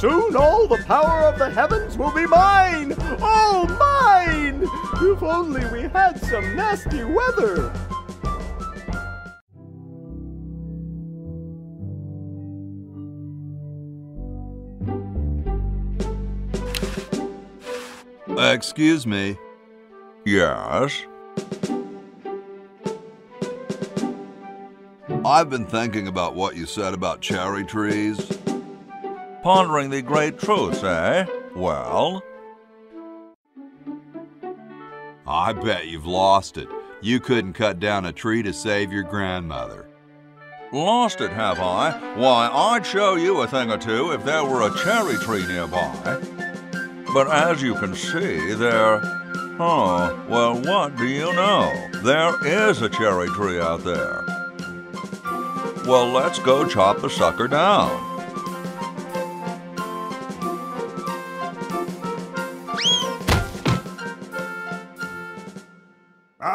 Soon all the power of the heavens will be mine! All mine! If only we had some nasty weather! Excuse me. Yes? I've been thinking about what you said about cherry trees. Pondering the great truths, eh? Well? I bet you've lost it. You couldn't cut down a tree to save your grandmother. Lost it, have I? Why, I'd show you a thing or two if there were a cherry tree nearby. But as you can see, there. Oh, well, what do you know? There is a cherry tree out there. Well, let's go chop the sucker down.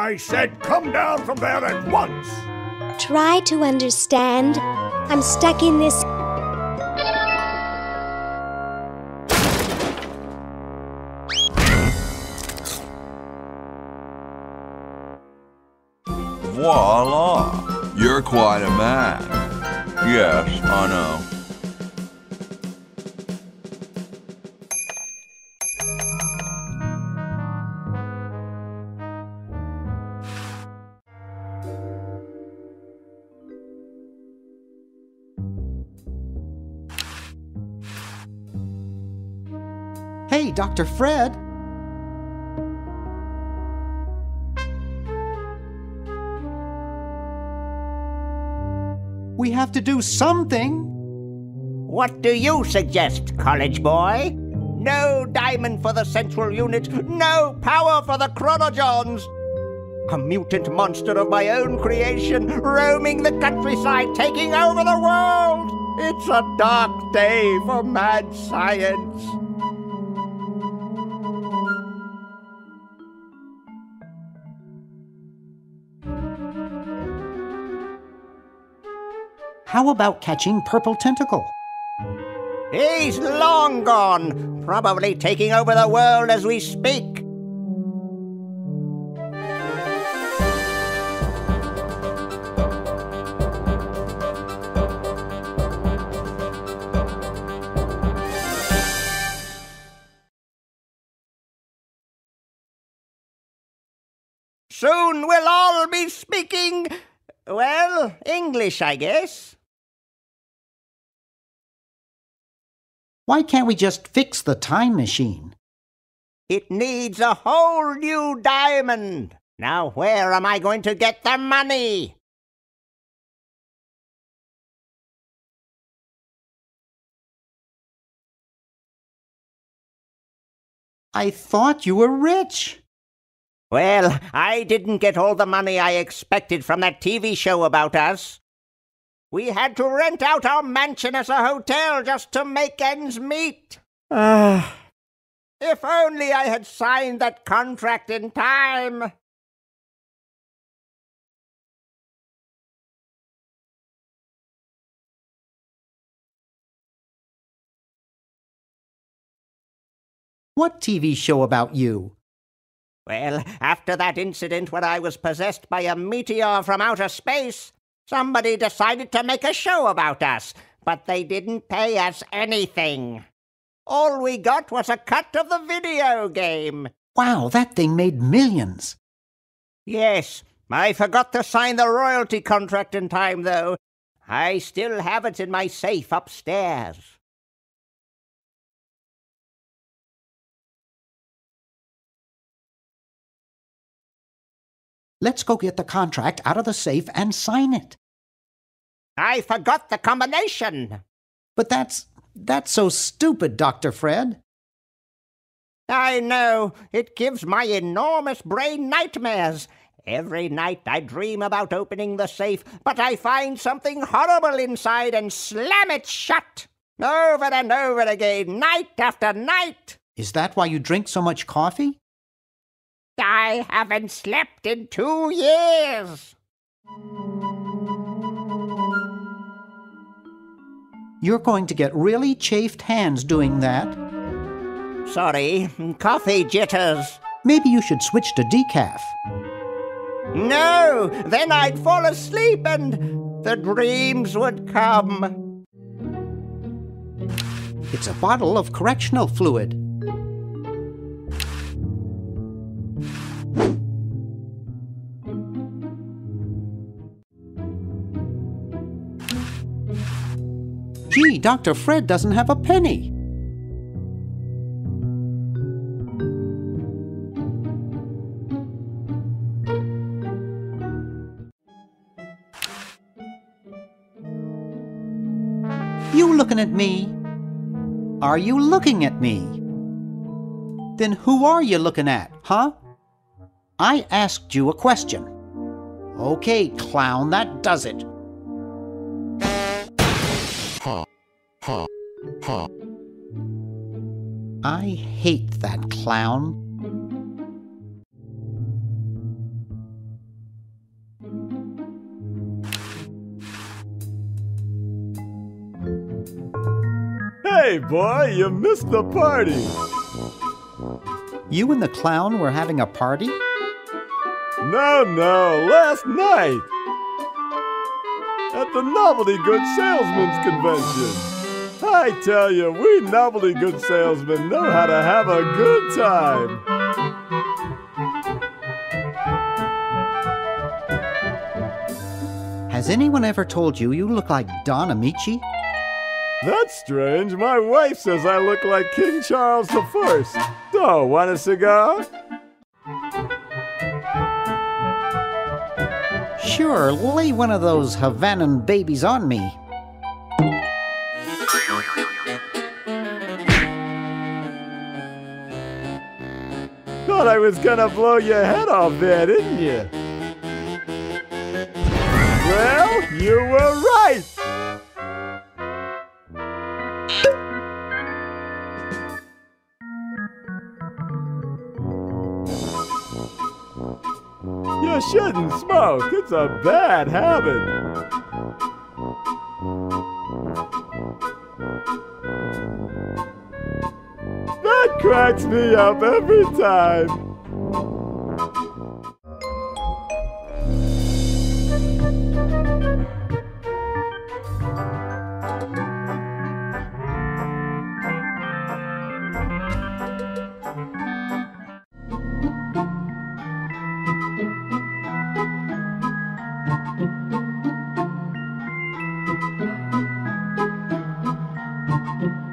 I said come down from there at once! Try to understand. I'm stuck in this. Voila! You're quite a man. Yes, I know. Dr. Fred. We have to do something. What do you suggest, college boy? No diamond for the central unit, no power for the Chron-O-Johns. A mutant monster of my own creation, roaming the countryside, taking over the world. It's a dark day for mad science. How about catching Purple Tentacle? He's long gone, probably taking over the world as we speak. Soon we'll all be speaking, well, English, I guess. Why can't we just fix the time machine? It needs a whole new diamond. Now, where am I going to get the money? I thought you were rich. Well, I didn't get all the money I expected from that TV show about us. We had to rent out our mansion as a hotel just to make ends meet. Ah. if only I had signed that contract in time. What TV show about you? Well, after that incident when I was possessed by a meteor from outer space, somebody decided to make a show about us, but they didn't pay us anything. All we got was a cut of the video game. Wow, that thing made millions. Yes, I forgot to sign the royalty contract in time, though. I still have it in my safe upstairs. Let's go get the contract out of the safe and sign it. I forgot the combination. But that's that's so stupid, Dr. Fred. I know. It gives my enormous brain nightmares. Every night I dream about opening the safe, but I find something horrible inside and slam it shut. Over and over again, night after night. Is that why you drink so much coffee? I haven't slept in two years. You're going to get really chafed hands doing that. Sorry, coffee jitters. Maybe you should switch to decaf. No, then I'd fall asleep and the dreams would come. It's a bottle of correctional fluid. Dr. Fred doesn't have a penny. You looking at me? Are you looking at me? Then who are you looking at, huh? I asked you a question. Okay, clown, that does it. I hate that clown. Hey, boy, you missed the party. You and the clown were having a party? No, no, last night. At the Novelty Good Salesmen's Convention. I tell you, we novelty good salesmen know how to have a good time. Has anyone ever told you you look like Don Ameche? That's strange. My wife says I look like King Charles I. So, want a cigar? Sure, lay one of those Havanan babies on me. Thought I was gonna blow your head off there, didn't you? Well, you were right. You shouldn't smoke. It's a bad habit. Cracks me up every time. Hey,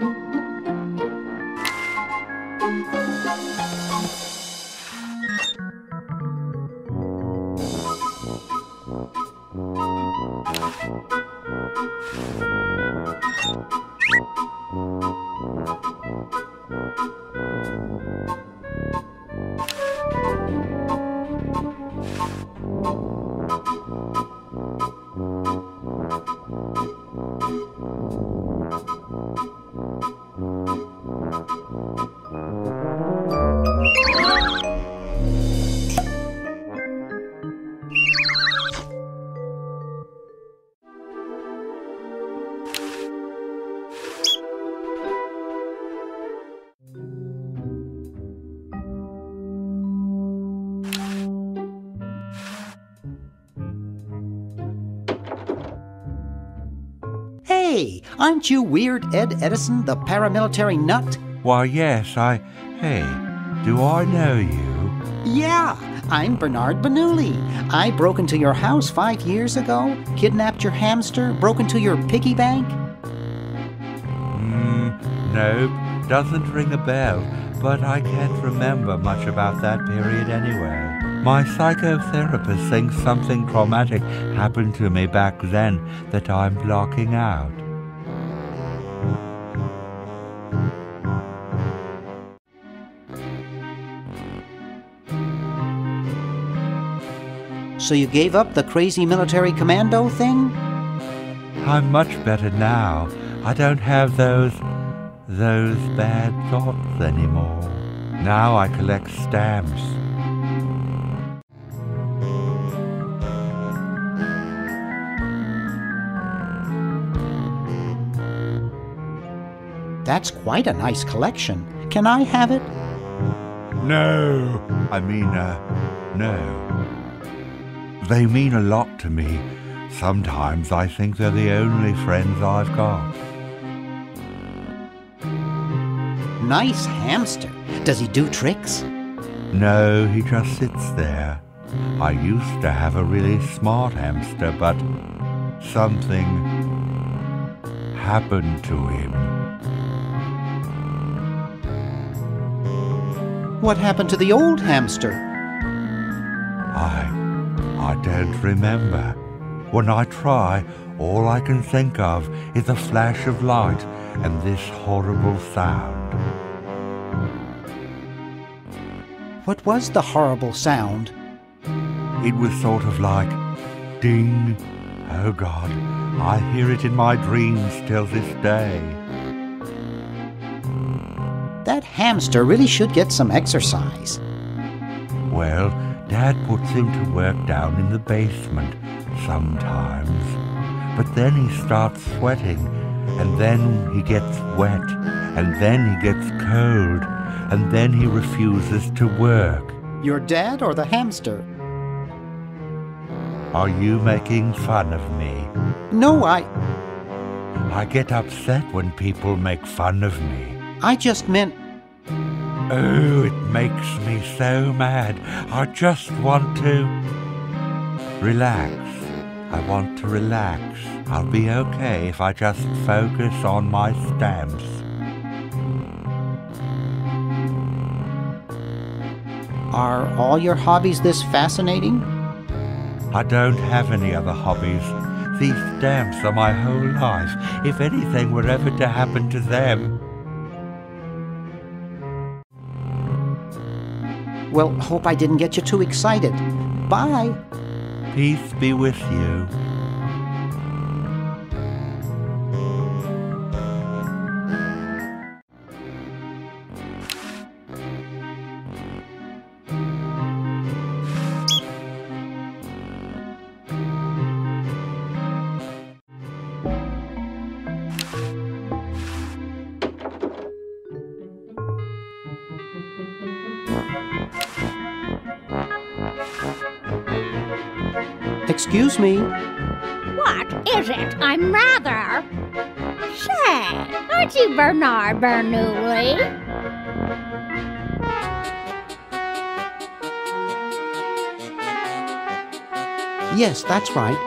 aren't you Weird Ed Edison, the paramilitary nut? Why, yes, I. Hey, do I know you? Yeah, I'm Bernard Bernoulli. I broke into your house five years ago, kidnapped your hamster, broke into your piggy bank. Hmm, nope, doesn't ring a bell, but I can't remember much about that period anyway. My psychotherapist thinks something traumatic happened to me back then that I'm blocking out. So you gave up the crazy military commando thing? I'm much better now. I don't have those. those bad thoughts anymore. Now I collect stamps. That's quite a nice collection. Can I have it? No, I mean, uh, no. They mean a lot to me. Sometimes I think they're the only friends I've got. Nice hamster. Does he do tricks? No, he just sits there. I used to have a really smart hamster, but something happened to him. What happened to the old hamster? I. I don't remember. When I try, all I can think of is a flash of light and this horrible sound. What was the horrible sound? It was sort of like ding. Oh God, I hear it in my dreams till this day. That hamster really should get some exercise. Well, Dad puts him to work down in the basement sometimes. But then he starts sweating, and then he gets wet, and then he gets cold, and then he refuses to work. Your dad or the hamster? Are you making fun of me? No, I. I get upset when people make fun of me. I just meant. Oh, it makes me so mad. I just want to relax. I want to relax. I'll be okay if I just focus on my stamps. Are all your hobbies this fascinating? I don't have any other hobbies. These stamps are my whole life. If anything were ever to happen to them, Well, hope I didn't get you too excited. Bye. peace be with you. Excuse me. What is it? I'm rather. Say, aren't you Bernard Bernoulli? Yes, that's right.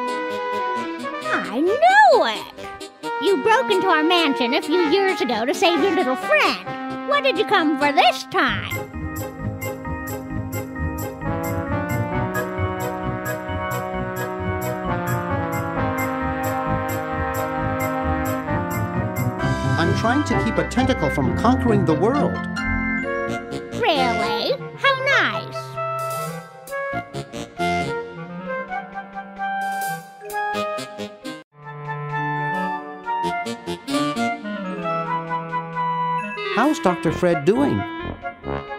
I knew it! You broke into our mansion a few years ago to save your little friend. What did you come for this time? Trying to keep a tentacle from conquering the world. Really? How nice! How's Dr. Fred doing?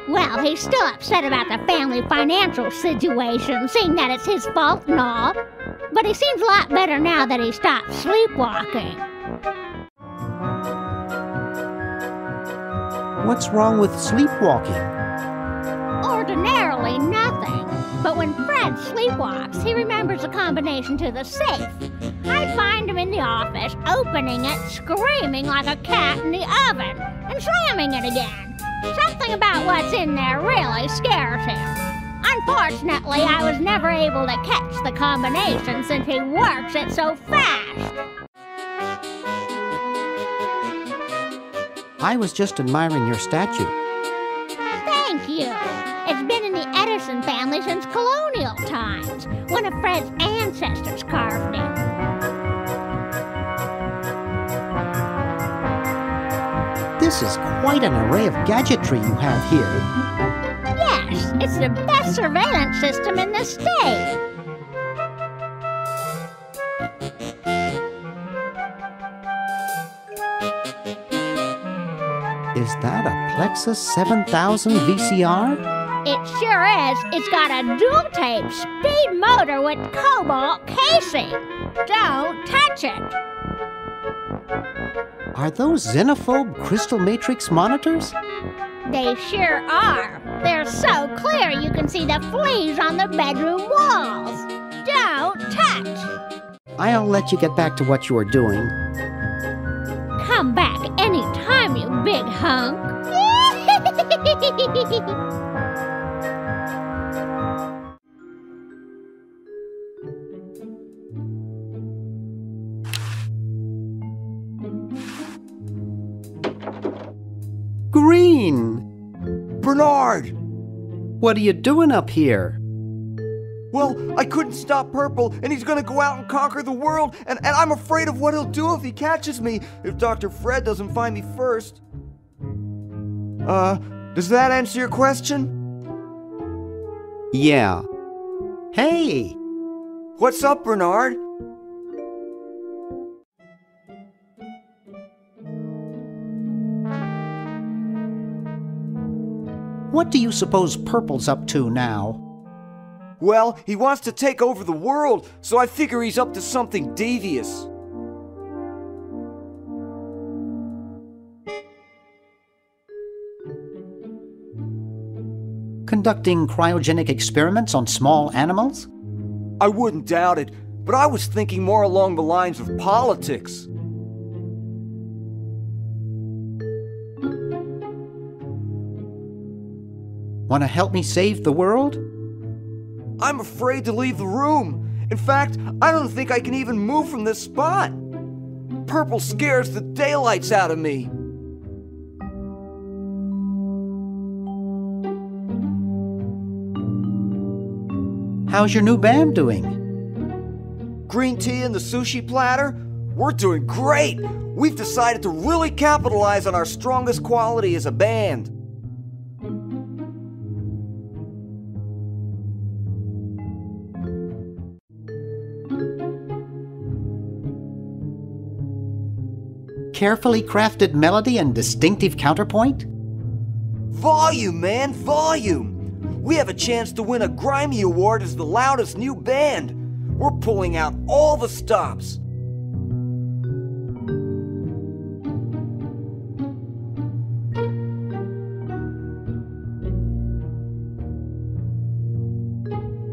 Well, he's still upset about the family financial situation, seeing that it's his fault and all. But he seems a lot better now that he stopped sleepwalking. What's wrong with sleepwalking? Ordinarily nothing. But when Fred sleepwalks, he remembers the combination to the safe. I find him in the office, opening it, screaming like a cat in the oven, and slamming it again. Something about what's in there really scares him. Unfortunately, I was never able to catch the combination since he works it so fast. I was just admiring your statue. Thank you. It's been in the Edison family since colonial times. One of Fred's ancestors carved it. This is quite an array of gadgetry you have here. Yes, it's the best surveillance system in the state. Is that a Plexus 7000 VCR? It sure is. It's got a dual tape speed motor with cobalt casing. Don't touch it. Are those xenophobe crystal matrix monitors? They sure are. They're so clear you can see the fleas on the bedroom walls. Don't touch. I'll let you get back to what you are doing. Come back big hunk. Green! Bernard! What are you doing up here? Well, I couldn't stop Purple, and he's gonna go out and conquer the world, and, and I'm afraid of what he'll do if he catches me, if Dr. Fred doesn't find me first. Uh, does that answer your question? Yeah. Hey! What's up, Bernard? What do you suppose Purple's up to now? Well, he wants to take over the world, so I figure he's up to something devious. Conducting cryogenic experiments on small animals? I wouldn't doubt it, but I was thinking more along the lines of politics. Want to help me save the world? I'm afraid to leave the room. In fact, I don't think I can even move from this spot. Purple scares the daylights out of me. How's your new band doing? Green tea and the sushi platter? We're doing great. We've decided to really capitalize on our strongest quality as a band. Carefully crafted melody and distinctive counterpoint? Volume, man, volume! We have a chance to win a Grimy Award as the loudest new band. We're pulling out all the stops.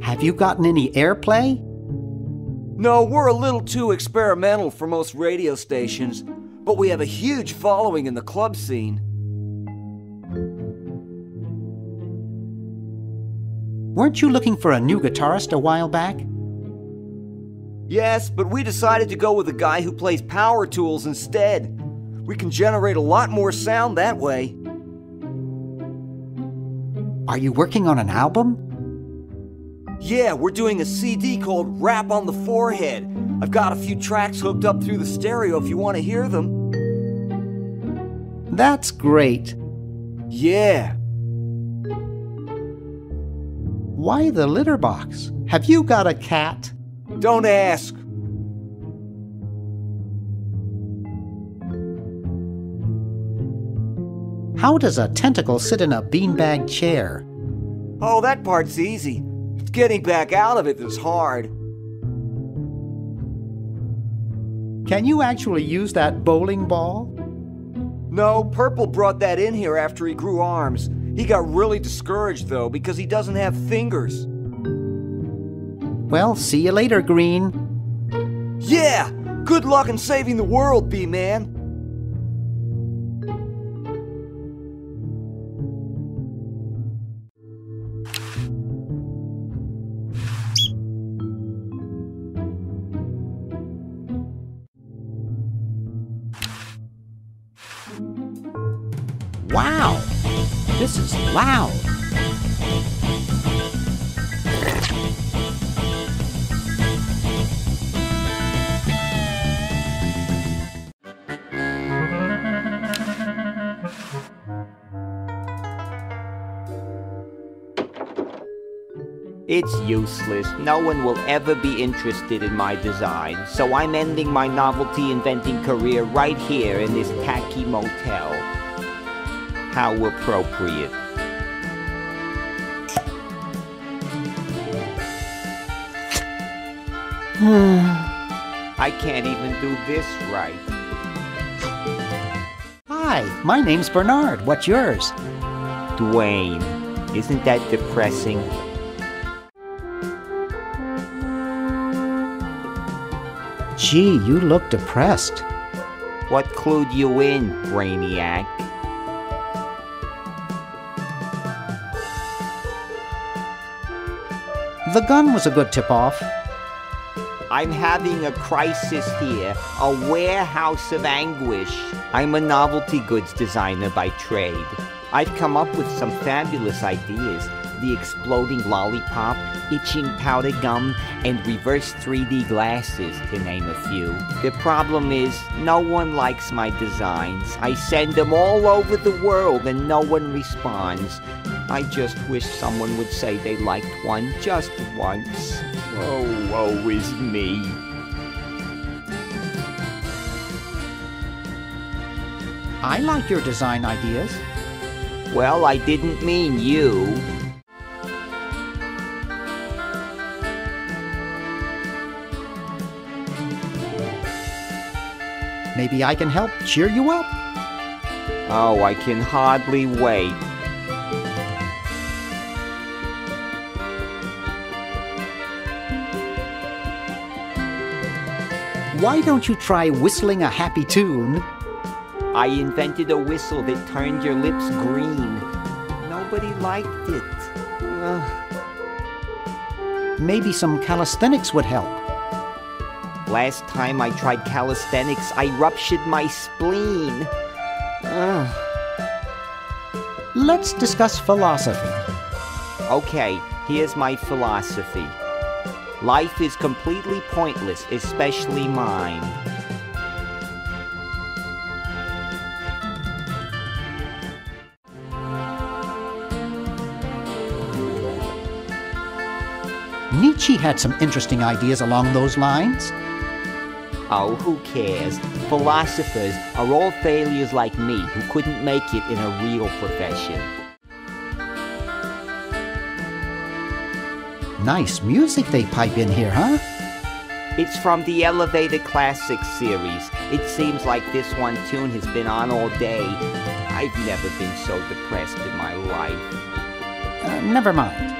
Have you gotten any airplay? No, we're a little too experimental for most radio stations, but we have a huge following in the club scene. Weren't you looking for a new guitarist a while back? Yes, but we decided to go with a guy who plays power tools instead. We can generate a lot more sound that way. Are you working on an album? Yeah, we're doing a CD called Rap on the Forehead. I've got a few tracks hooked up through the stereo if you want to hear them. That's great. Yeah. Why the litter box? Have you got a cat? Don't ask. How does a tentacle sit in a beanbag chair? Oh, that part's easy. Getting back out of it is hard. Can you actually use that bowling ball? No, Purple brought that in here after he grew arms. He got really discouraged, though, because he doesn't have fingers. Well, see you later, Green. Yeah! Good luck in saving the world, B-Man! Loud. It's useless. No one will ever be interested in my design, so I'm ending my novelty inventing career right here in this tacky motel. How appropriate. I can't even do this right. Hi, my name's Bernard. What's yours? Dwayne. Isn't that depressing? Gee, you look depressed. What clued you in, Brainiac? The gun was a good tip off. I'm having a crisis here, a warehouse of anguish. I'm a novelty goods designer by trade. I've come up with some fabulous ideas. The exploding lollipop, itching powder gum, and reverse 3D glasses, to name a few. The problem is, no one likes my designs. I send them all over the world and no one responds. I just wish someone would say they liked one just once. Oh, woe is me. I like your design ideas. Well, I didn't mean you. Maybe I can help cheer you up. Oh, I can hardly wait. Why don't you try whistling a happy tune? I invented a whistle that turned your lips green. Nobody liked it. Maybe some calisthenics would help. Last time I tried calisthenics, I ruptured my spleen. Ugh. Let's discuss philosophy. Okay, here's my philosophy. Life is completely pointless, especially mine. Nietzsche had some interesting ideas along those lines. Oh, who cares? Philosophers are all failures like me who couldn't make it in a real profession. Nice music they pipe in here, huh? It's from the Elevated Classics series. It seems like this one tune has been on all day. I've never been so depressed in my life. Uh, never mind.